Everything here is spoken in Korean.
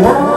나